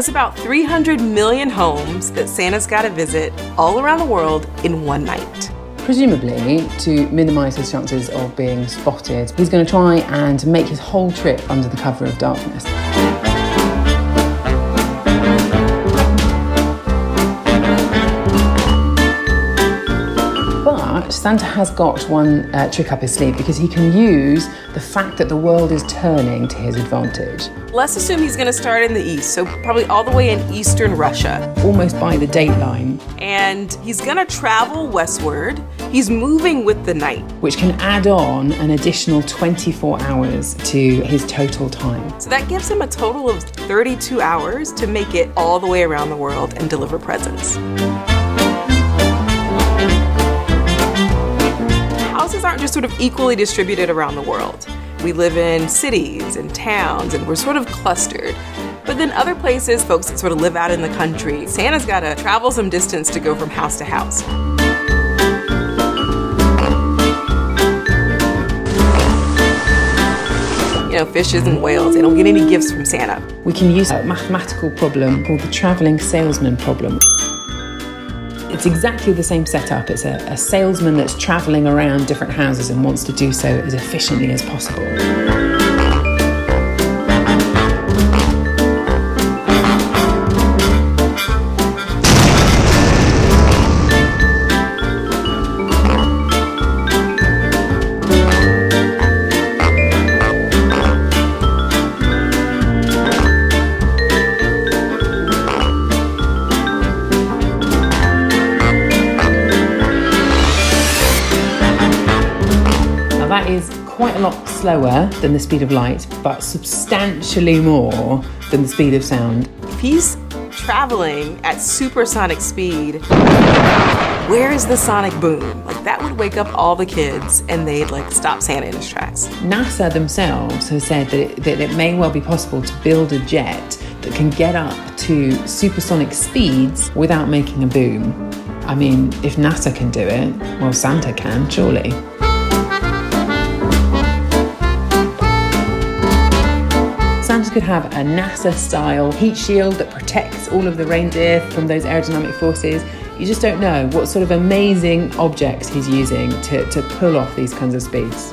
That's about 300 million homes that Santa's got to visit all around the world in one night. Presumably, to minimise his chances of being spotted, he's going to try and make his whole trip under the cover of darkness. Santa has got one uh, trick up his sleeve because he can use the fact that the world is turning to his advantage. Let's assume he's going to start in the east, so probably all the way in eastern Russia. Almost by the date line. And he's going to travel westward. He's moving with the night, which can add on an additional 24 hours to his total time. So that gives him a total of 32 hours to make it all the way around the world and deliver presents. Houses aren't just sort of equally distributed around the world. We live in cities and towns and we're sort of clustered. But then other places, folks that sort of live out in the country, Santa's got to travel some distance to go from house to house. You know, fishes and whales, they don't get any gifts from Santa. We can use a mathematical problem called the travelling salesman problem. It's exactly the same setup. It's a, a salesman that's traveling around different houses and wants to do so as efficiently as possible. That is quite a lot slower than the speed of light, but substantially more than the speed of sound. If he's traveling at supersonic speed, where is the sonic boom? Like that would wake up all the kids and they'd like stop Santa in his tracks. NASA themselves have said that it, that it may well be possible to build a jet that can get up to supersonic speeds without making a boom. I mean, if NASA can do it, well, Santa can, surely. Could have a NASA style heat shield that protects all of the reindeer from those aerodynamic forces. You just don't know what sort of amazing objects he's using to, to pull off these kinds of speeds.